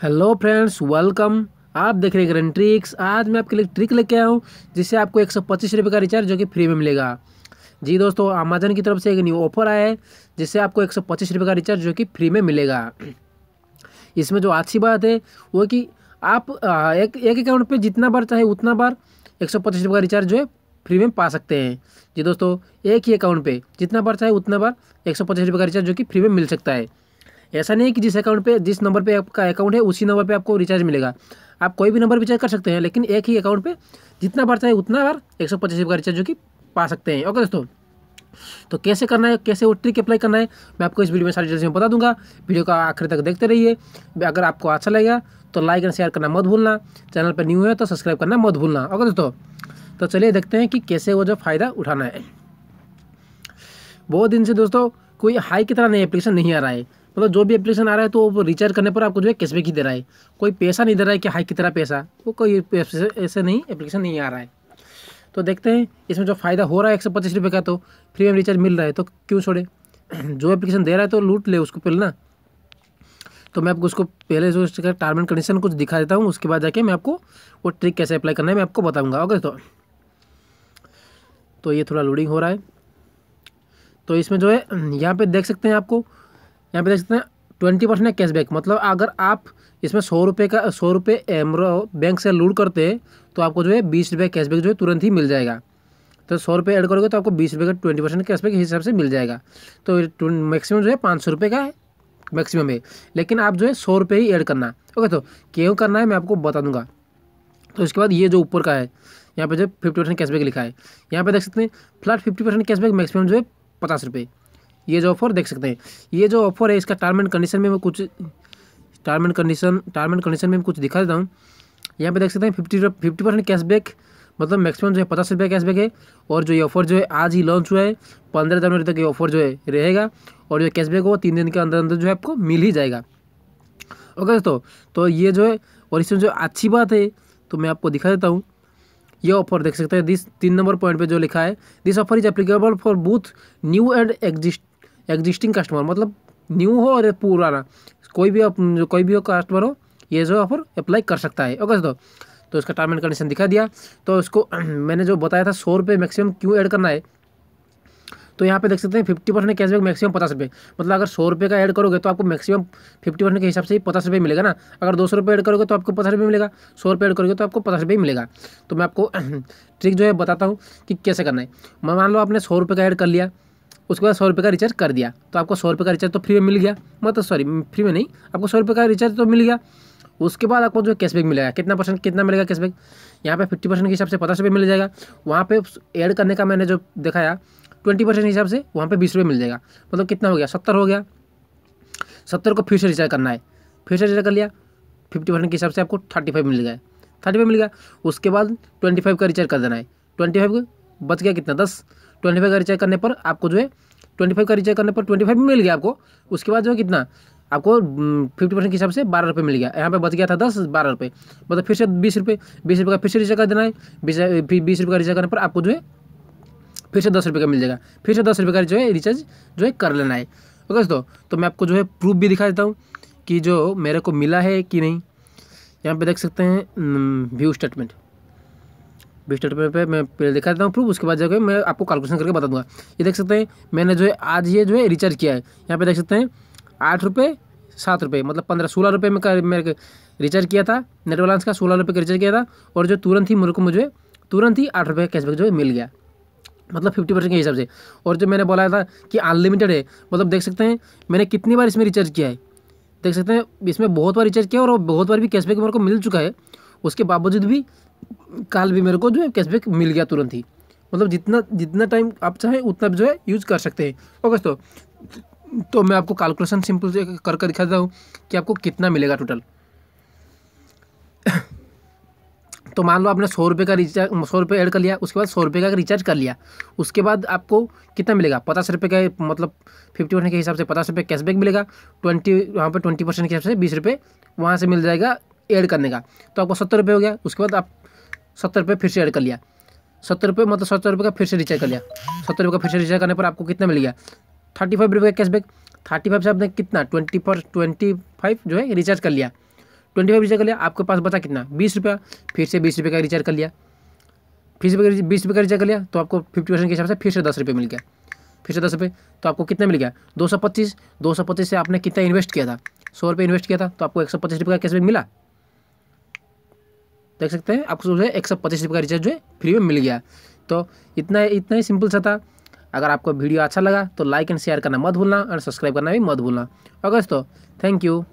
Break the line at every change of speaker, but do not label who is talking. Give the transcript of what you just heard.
Hello friends welcome आप देख रहे हैं ग्रैंड ट्रिक्स आज मैं आपके लिए ट्रिक लेके आया हूँ, जिससे आपको एक सौ पच्चीस रुपये का रिचार्ज जो कि फ्री में मिलेगा। जी दोस्तों अमेजन की तरफ़ से एक न्यू ऑफ़र आया है, जिससे आपको एक सौ पच्चीस रुपये का रिचार्ज जो कि फ्री में मिलेगा। इसमें जो अच्छी बात है, वो कि आप एक एक अकाउंट पे जितना बार चाहे उतना बार एक सौ पच्चीस रुपये का रिचार्ज जो है फ्री में पा सकते हैं। जी दोस्तों, एक ही अकाउंट पे जितना बार चाहे उतना बार एक सौ पच्चीस रुपये का रिचार्ज जो कि फ्री में मिल सकता है। ऐसा नहीं कि जिस अकाउंट पे, जिस नंबर पे आपका अकाउंट है, उसी नंबर पे आपको रिचार्ज मिलेगा। आप कोई भी नंबर रिचार्ज कर सकते हैं, लेकिन एक ही अकाउंट पे जितना बार चाहे उतना बार एक सौ पच्चीस का रिचार्ज जो कि पा सकते हैं। ओके दोस्तों? तो कैसे करना है, कैसे वो ट्रिक अप्लाई करना है, मैं आपको इस वीडियो में सारी डिटेल्स में बता दूँगा। वीडियो का आखिर तक देखते रहिए। अगर आपको अच्छा लगेगा तो लाइक एंड शेयर करना मत भूलना। चैनल पर न्यू है तो सब्सक्राइब करना मत भूलना। ओके दोस्तों? तो चलिए देखते हैं कि कैसे वो जो फ़ायदा उठाना है। बहुत दिन से दोस्तों, कोई हाई की तरह नई एप्लीकेशन नहीं आ रहा है। मतलब जो भी एप्लीकेशन आ रहा है तो रिचार्ज करने पर आपको जो है कैशबैक ही दे रहा है। कोई पैसा नहीं दे रहा है कि हाई कितना पैसा? वो कोई ऐसे नहीं एप्लीकेशन नहीं आ रहा है। तो देखते हैं, इसमें जो फ़ायदा हो रहा है एक सौ पच्चीस रुपये का तो फ्री में रिचार्ज मिल रहा है तो क्यों छोड़े? जो एप्लीकेशन दे रहा है तो लूट ले उसको पहले ना। तो मैं आपको उसको पहले जो उसका टर्म एंड कंडीशन कुछ दिखा देता हूँ, उसके बाद जाके मैं आपको वो ट्रिक कैसे अप्लाई करना है मैं आपको बताऊँगा ओके तो तो ये थोड़ा लोडिंग हो रहा है। तो इसमें जो है, यहाँ पे देख सकते हैं आपको यहाँ पे देख सकते हैं ट्वेंटी परसेंट कैशबैक मतलब अगर आप इसमें सौ रुपये का, सौ रुपये एमरो बैंक से लूट करते हैं तो आपको जो है बीस रुपये कैशबैक जो है तुरंत ही मिल जाएगा। तो सौ रुपये ऐड करोगे तो आपको बीस रुपये का ट्वेंटी परसेंट कैशबैक के हिसाब से मिल जाएगा। तो मैक्सिमम जो है पाँच सौ रुपये का है मैक्सिमम है। लेकिन आप जो है सौ रुपये ही ऐड करना। ओके तो क्यों करना है, मैं आपको बता दूँगा। तो इसके बाद ये जो ऊपर का है, यहाँ पे जो फिफ्टी परसेंट कैशबैक लिखा है। यहाँ पे देख सकते हैं flat fifty percent cashback maximum जो है पचास रुपये ये जो ऑफ़र देख सकते हैं। ये जो ऑफ़र है, इसका टर्म एंड कंडीशन में मैं कुछ term and condition term and condition में कुछ दिखा देता हूँ। यहाँ पे देख सकते हैं फिफ्टी फिफ्टी परसेंट कैशबैक मतलब मैक्सिमम जो है पचास रुपये कैशबैक है। और जो ये ऑफ़र जो है, आज ही लॉन्च हुआ है। पंद्रह जनवरी तक ये ऑफ़र जो है, रहेगा। और जो कैशबैक हो तीन दिन के अंदर अंदर जो है आपको मिल ही जाएगा। ओके दोस्तों तो ये जो है, और इसमें जो अच्छी बात है तो मैं आपको दिखा देता हूँ। ये ऑफ़र देख सकते हैं दिस तीन नंबर पॉइंट पे जो लिखा है this offer is applicable for both new and exist existing customer मतलब न्यू हो और पुराना। कोई भी कोई भी कस्टमर हो, ये जो ऑफ़र अप्लाई कर सकता है। ओके दोस्तों तो इसका टर्म एंड कंडीशन दिखा दिया। तो इसको मैंने जो बताया था, सौ रुपये मैक्सिमम क्यों ऐड करना है? तो यहाँ पे देख सकते हैं फिफ्टी परसेंट कैशबैक मैक्सिमम पचास रुपये। मतलब अगर सौ रुपये का ऐड करोगे तो आपको मैक्सिमम फिफ्टी परसेंट के हिसाब से ही पचास रुपये मिलेगा ना? अगर दो सौ रुपये ऐड करोगे तो आपको पचास रुपये मिलेगा। सौ रुपये ऐड करोगे तो आपको पचास रुपये ही मिलेगा। तो मैं आपको ट्रिक जो है बताता हूँ कि कैसे करना है। मैं मान लो आपने सौ रुपये का ऐड कर लिया। उसके बाद सौ रुपये का रिचार्ज कर दिया। तो आपको सौ रुपये का रिचार्ज तो फ्री में मिल गया। मतलब सॉरी फ्री में नहीं, आपको सौ रुपये का रिचार्ज तो मिल गया। उसके बाद आपको जो कैशबैक मिलेगा, कितना परसेंट कितना मिलेगा कैशबैक यहाँ पे फिफ्टी परसेंट के हिसाब से पचास रुपये मिल जाएगा। वहाँ पे ऐड करने का मैंने जो दिखाया ट्वेंटी परसेंट के हिसाब से वहाँ पे बीस रुपये मिल जाएगा। मतलब कितना हो गया? सत्तर हो गया। सत्तर को फिर से रिचार्ज करना है। फिर से रिचार्ज कर लिया। फिफ्टी परसेंट के हिसाब से आपको थर्टी फाइव मिल गया थर्टी फाइव मिल गया। उसके बाद ट्वेंटी फाइव का रिचार्ज कर देना है। ट्वेंटी फाइव बच गया कितना? दस। ट्वेंटी फाइव का रिचार्ज करने पर आपको जो है ट्वेंटी फाइव का रिचार्ज करने पर ट्वेंटी फाइव मिल गया आपको। उसके बाद जो है कितना? आपको फिफ्टी परसेंट के हिसाब से बारह रुपये मिल गया। यहाँ पे बच गया था दस, बारह रुपये मतलब फिर से बीस रुपये बीस रुपये का फिर से रिचार्ज कर देना है। बीस बीस रुपये का रिचार्ज करने पर आपको जो है फिर से दस रुपये का मिल जाएगा। फिर से दस रुपये का जो है रिचार्ज जो है कर लेना है। ओके दोस्तों तो मैं आपको जो है प्रूफ भी दिखा देता हूँ कि जो मेरे को मिला है कि नहीं। यहाँ पे देख सकते हैं व्यू स्टेटमेंट व्यू स्टेटमेंट पे मैं पहले दिखा देता हूँ प्रूफ उसके बाद जाकर मैं आपको कैलकुलेशन करके बता दूँगा। ये देख सकते हैं, मैंने जो है, आज ये जो है रिचार्ज किया है। यहाँ पे देख सकते हैं, आठ रुपये सात रुपये मतलब पंद्रह, सोलह रुपये में मेरे रिचार्ज किया था। नेट बैलेंस का सोलह रुपये का रिचार्ज किया था, और जो तुरंत ही मेरे को मुझे, तुरंत ही आठ रुपये का कैशबैक जो है मिल गया। मतलब फिफ्टी परसेंट के हिसाब से। और जो मैंने बोला था कि अनलिमिटेड है मतलब देख सकते हैं, मैंने कितनी बार इसमें रिचार्ज किया है। देख सकते हैं, इसमें बहुत बार रिचार्ज किया और बहुत बार भी कैशबैक मेरे को मिल चुका है। उसके बावजूद भी कल भी मेरे को जो है कैशबैक मिल गया तुरंत ही। मतलब जितना जितना टाइम आप चाहें, उतना जो है यूज़ कर सकते हैं। ओके तो तो मैं आपको कैलकुलेशन सिंपल से कर कर दिखाता हूँ कि आपको कितना मिलेगा टोटल तो मान लो आपने सौ रुपये का रिचार्ज सौ रुपये ऐड कर लिया, उसके बाद सौ रुपये का रिचार्ज कर लिया। उसके बाद आपको कितना मिलेगा? पचास रुपये का मतलब फिफ्टी परसेंट के हिसाब से पचास रुपये कैशबैक मिलेगा। ट्वेंटी वहाँ पर ट्वेंटी परसेंट के हिसाब से बीस रुपये वहाँ से मिल जाएगा। ऐड करने का। तो आपको सत्तर रुपये हो गया, उसके बाद आप सत्तर रुपये फिर से ऐड कर लिया। सत्तर रुपये मतलब सत्तर रुपये का फिर से रिचार्ज कर लिया। सत्तर रुपये का फिर से रिचार्ज करने पर आपको कितना मिल गया? थर्टी फाइव रुपये का कैशबैक थर्टी फाइव से आपने कितना? ट्वेंटी पर ट्वेंटी फाइव जो है रिचार्ज कर लिया। ट्वेंटी फाइव रिचार्ज कर लिया, आपके पास बचा कितना? बीस रुपया। फिर से बीस रुपये का रिचार्ज कर लिया। फिर से बीस रुपये का रिचार्ज कर लिया तो आपको फिफ्टी परसेंट के हिसाब से फिर से दस रुपये मिल गया। फिर से दस रुपये तो आपको कितना मिल गया? दो सौ पच्चीस। दो सौ पच्चीस से आपने कितना इन्वेस्ट किया था? सौ रुपये इन्वेस्ट किया था तो आपको एक सौ पच्चीस रुपये का कैशबैक मिला। देख सकते हैं, आपको जो एक सौ पच्चीस रुपये का रिचार्ज जो है फ्री में मिल गया। तो इतना इतना ही सिंपल सा था। अगर आपको वीडियो अच्छा लगा तो लाइक एंड शेयर करना मत भूलना और सब्सक्राइब करना भी मत भूलना। ओके दोस्तों थैंक यू